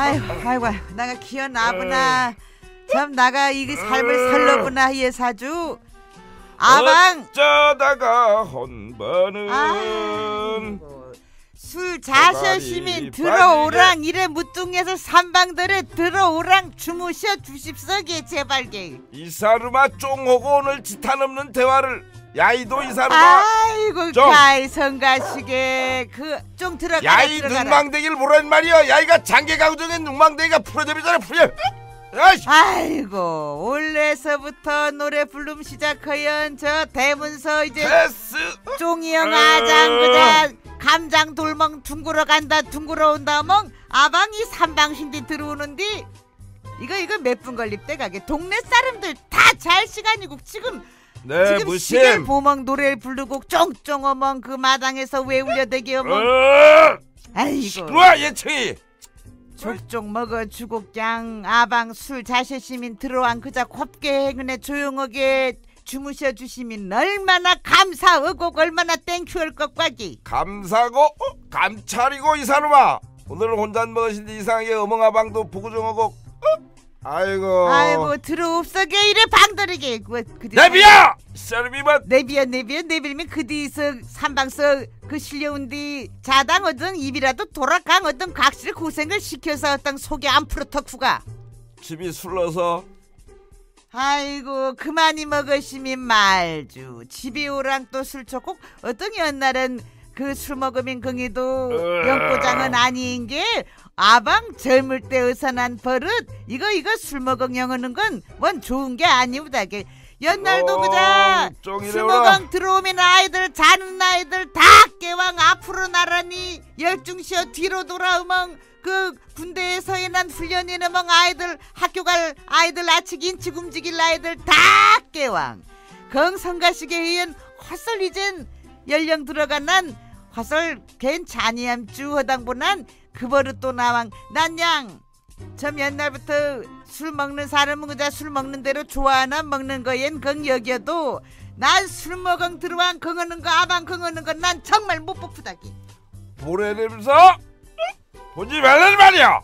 아이고 아이고 나가 기어나구나. 참 나가 이 삶을 살려구나 예 사주. 아방! 어쩌다가 한 번은 아이고, 술 자셔시민 들어오랑 이래 무뚱해서 삼방들에 들어오랑 주무셔 주십서게 제발게 이사르마 쫑하고 오늘 지탄 없는 대화를 야이도 이사르마 아이고 좀. 가이 성가시게. 그 좀 들어가라 야이 들어가라. 눈망대기를 보란 말이야 야이가 가구정에 눈망대기가 풀어져비잖아 풀려. 야이씨. 아이고 원래서부터 노래 부름 시작하연 저 대문서 이제 패스. 쫑이형 아장 그자 감장 돌멍 둥그러 간다 둥그러 온다 멍. 아방이 삼방신디 들어오는디. 이거 이거 몇 분 걸립대 가게 동네 사람들 다 잘 시간이고 지금 네 지금 시계 무심 보멍 노래를 부르고 쫑쫑 어멍 그 마당에서 왜 울려대기 어멍 어 아이고. 시끄러워 예청이. 족족 먹어 주곡장 아방 술 자셔시민 들어왕 그자 곱게 행은에 조용하게 주무셔 주시민 얼마나 감사하고 얼마나 땡큐할 것 같기. 감사고 어? 감찰이고 이사르마 오늘 혼자 먹으신데 이상하게 어멍아방도 보고정하고 어? 아이고. 아이고 들어옵서게 이래 방더리게 그, 그 내비야! 사람이만. 내비야 내비야 내비면 그 뒤서 삼방서 그 실려온디 자당 어떤 입이라도 돌아강 어떤 각실 고생을 시켜서 어떤 속에 안 풀어 턱후가. 집이 술러서. 아이고 그만이 먹으시면 말주. 집에 오랑 또 술 쳤고 어떤 옛날엔 그술 먹으면 긍이도 으아. 연고장은 아닌 게 아방 젊을 때 어선한 버릇. 이거 이거 술 먹은 영어는 건 뭔 좋은 게 아니우다. 게 옛날도 어, 그자 쫑이래 술 오라. 먹은 들어오면 아이들 자는 아이들 다 깨왕 앞으로 나란히 열중시어 뒤로 돌아오면 그 군대에 서해난 훈련이는 멍 아이들 학교 갈 아이들 아직 인치 움직일 아이들 다 깨왕. 건성가시게 의원 헛설 이젠 연령 들어간 난 헛설 걘 잔이암쭈 허당보난 그 버릇 또 나왕 난양. 참 옛날부터 술 먹는 사람은 그자 술 먹는 대로 좋아하나 먹는 거엔 건 여겨도 난 술 먹은 들어왕 긍어는 거 아방 긍어는 거 난 정말 못 뽑프다기. 보내면서? 보지 말란 말이야!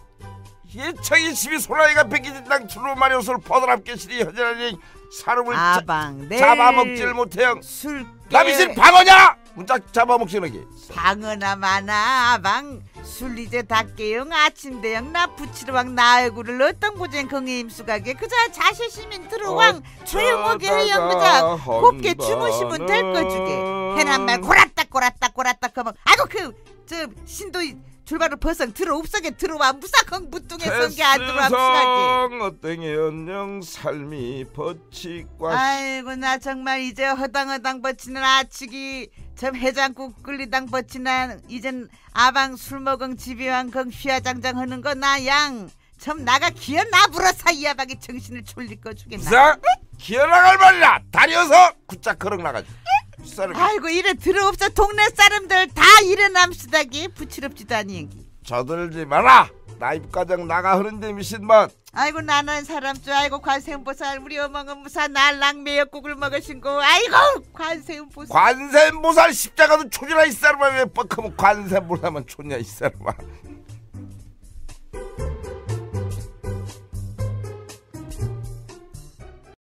예청이 집이 소라이가 베끼진 땅 출로 마리오술 퍼드랍게 시리 허전하니 사람을 자, 아방 내 잡아먹질 못해요. 술 남이신 방어냐? 문짝 잡아먹시는게 방어나 마나 아방. 술 이제 다 깨영 아침 대영 나 부치러왕 나 얼굴을 어떤 긍이 임수가게. 그자 자셔시민 들어왕. 조용하게 해영 그자 곱게 주무시면 될 거주게 해난 말 고랐다 고랐다 고랐다 그러면 아이고 그 저 신도 줄바로 벗어 들어옵서게 들어와 무사컹 무뚱해서 게안 들어와 세상 어땡의 연령 삶이 버치과 아이고 나 정말 이제 허당허당 버치는 아치기 참 해장국 끓리당 버치나 이젠 아방 술 먹은 집이왕 건 휘하장장 하는 거 나 양. 참 나가 기어 나불어서 이 아방이 정신을 졸릴 거 주겠나. 자 기어 나갈 말이야. 다리어서 굿짝 걸어 나가지 사람이 아이고 이래 들어옵서 동네 사람들 다 일어남시다기. 부치럽지도 아니. 저들지 마라 나입가정 나가 흐른데 미신만. 아이고 나는 사람줄 아이고 관세음보살 우리 어멍은 무사 날랑 매역국을 먹으신 거. 아이고 관세음보살. 관세음보살 십자가도 초지라 이 사람아 왜 뻑하면 관세음보살만 촌냐 이 사람아